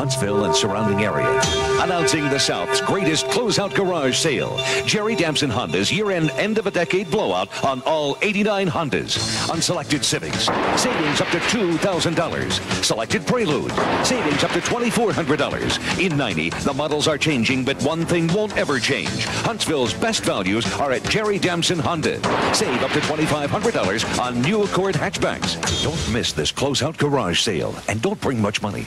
Huntsville and surrounding area. Announcing the South's greatest closeout garage sale. Jerry Damson Honda's year-end end of a decade blowout on all 89 Hondas. Unselected Civics. Savings up to $2,000. Selected Prelude. Savings up to $2,400. In 90, the models are changing, but one thing won't ever change. Huntsville's best values are at Jerry Damson Honda. Save up to $2,500 on new Accord hatchbacks. Don't miss this closeout garage sale and don't bring much money.